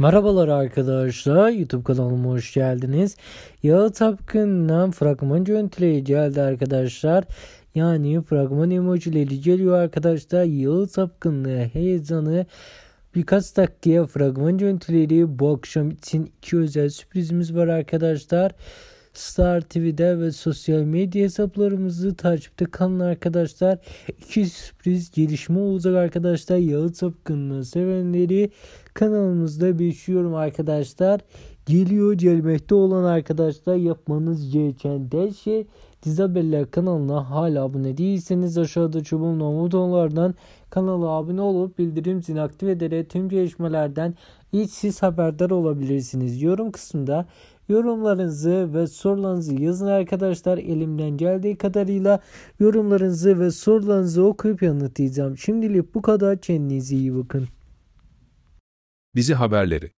Merhabalar arkadaşlar YouTube kanalıma hoş geldiniz. Yağı Tapkın'dan fragman görüntüleri geldi arkadaşlar. Yani fragman emojileri geliyor arkadaşlar. Yağı Tapkın'la heyecanı birkaç dakikaya fragman görüntüleri bu akşam için iki özel sürprizimiz var arkadaşlar. Star TV'de ve sosyal medya hesaplarımızı takipte kalın arkadaşlar. İki sürpriz gelişme olacak arkadaşlar. Yağız Sapkın'ın sevenleri kanalımızda bekliyorum arkadaşlar. Geliyor gelmekte olan arkadaşlar yapmanız gereken de şey Dizabeller kanalına hala abone değilseniz aşağıda çubuğun butonlardan kanala abone olup bildirim zilini aktif ederek tüm gelişmelerden ilk siz haberdar olabilirsiniz. Yorum kısmında yorumlarınızı ve sorularınızı yazın arkadaşlar. Elimden geldiği kadarıyla yorumlarınızı ve sorularınızı okuyup yanıtlayacağım. Şimdilik bu kadar. Kendinize iyi bakın. Dizi haberleri